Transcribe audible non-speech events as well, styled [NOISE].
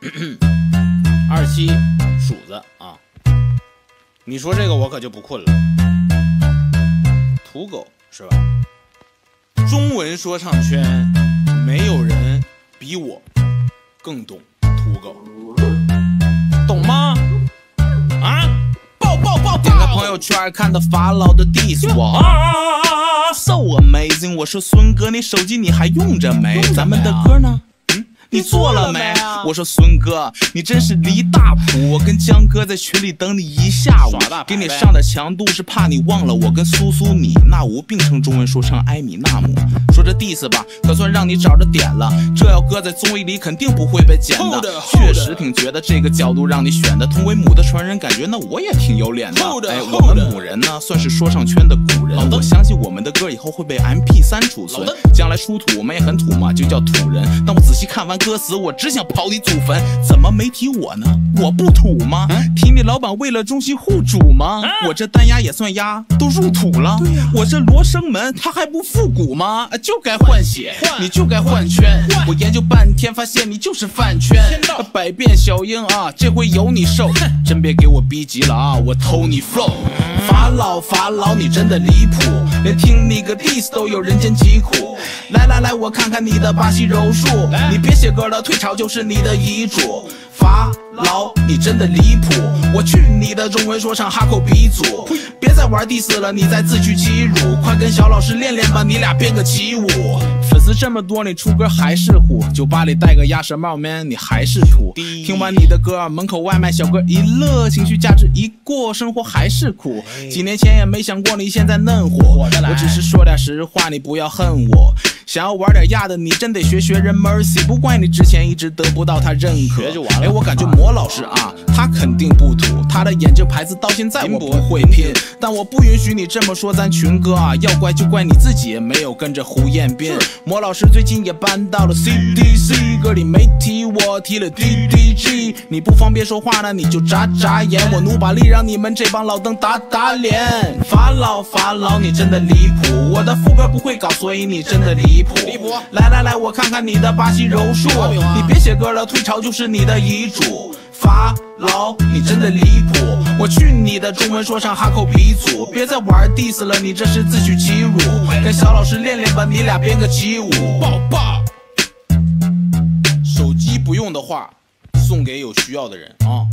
[CLEARS THROAT] 二七鼠子啊，你说这个我可就不困了。土狗是吧？中文说唱圈没有人比我更懂土狗，懂吗？啊！爆爆爆！点开朋友圈看到法老的 diss 我，so amazing。我说孙哥，你手机你还用着没？咱们的歌呢？嗯，你做了没？我说孙哥，你真是离大谱。我跟江哥在群里等你一下午给你上点强度是怕你忘了我跟苏苏你那无并称中文说唱埃米纳姆。说这 diss 吧，可算让你找着点了。这要搁在综艺里肯定不会被剪的确实挺觉得这个角度让你选的。同为母的传人，感觉那我也挺有脸的哎，我们母人呢，算是说唱圈的古人我相信我们的歌以后会被 MP 3储存将来出土我们也很土嘛，就叫土人。但我仔细看完歌词，我只想刨你祖坟，怎么没提我呢？我不土吗？提你老板为了中西护主吗？我这单压也算压，都入土了。我这罗生门，他还不复古吗？啊就该换血，换你就该换圈。我研究半天，发现你就是饭圈签到。百变小樱啊，这回有你受，真别给我逼急了啊！我偷你 flow。法老法老，你真的离谱，连听你个 diss 都有人间疾苦。来来来，我看看你的巴西柔术，你别写歌了，退潮就是你的遗嘱。法老，你真的离谱！我去你的中文说唱哈口鼻祖，别再玩 diss 了，你再自取其辱。快跟小老师练练吧，你俩编个起舞。这么多，你出歌还是虎？酒吧里戴个鸭舌帽，man，你还是土。听完你的歌，门口外卖小哥一乐，情绪价值一过，生活还是苦。几年前也没想过你现在嫩火，我只是说点实话，你不要恨我。想要玩点亚的，你真得学学人 Mercy，不怪你之前一直得不到他认可。学就完了。哎，我感觉魔老师啊，他肯定不土，他的眼镜牌子到现在我不会拼，但我不允许你这么说咱群哥啊，要怪就怪你自己没有跟着胡彦斌。魔老师最近也搬到了 CDC，歌里没提我，提了 DDG，你不方便说话呢，你就眨眨眼，我努把力让你们这帮老登打打脸。法老法老，你真的离谱，我的副歌不会搞，所以你真的离谱。离谱来来来，我看看你的巴西柔术你别写歌了，退潮就是你的遗嘱。法老，你真的离谱！我去你的中文说唱哈口鼻祖，别再玩 diss 了，你这是自取其辱。跟小老师练练吧，你俩编个起舞。抱抱！手机不用的话，送给有需要的人啊。